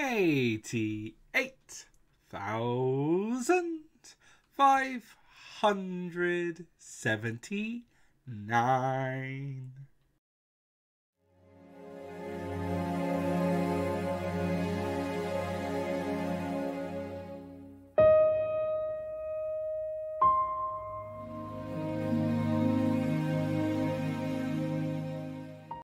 eighty-eight thousand five hundred seventy-nine.